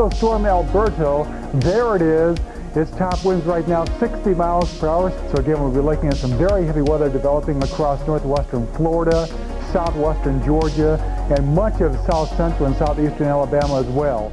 Tropical Storm Alberto, there it is. Its top winds right now 60 miles per hour. So again, we'll be looking at some very heavy weather developing across northwestern Florida, southwestern Georgia, and much of south central and southeastern Alabama as well.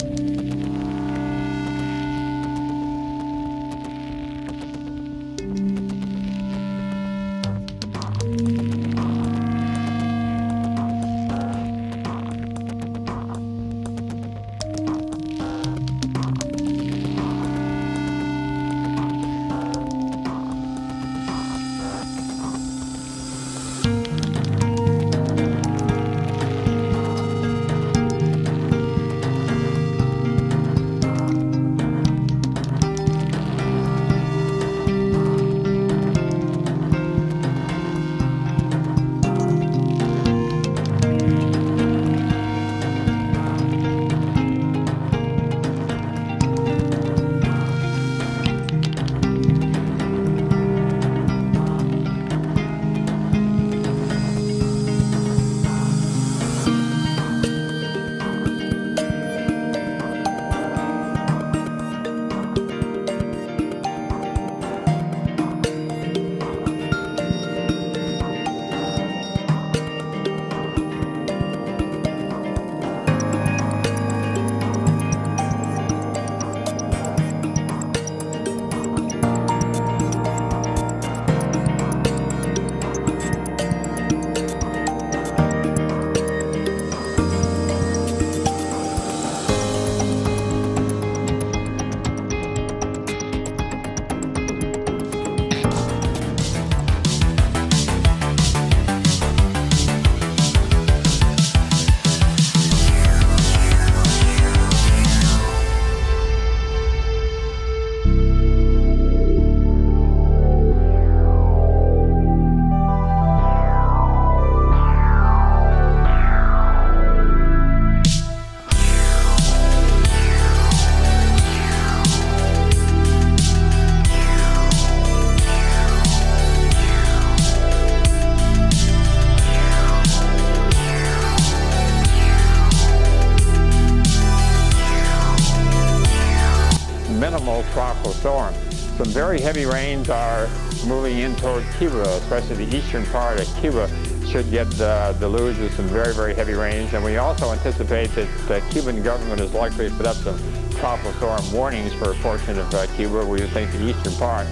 minimal tropical storm. Some very heavy rains are moving in toward Cuba, especially the eastern part of Cuba should get uh, deluged with some very, very heavy rains. And we also anticipate that the Cuban government is likely to put up some tropical storm warnings for a portion of uh, Cuba. We think the eastern part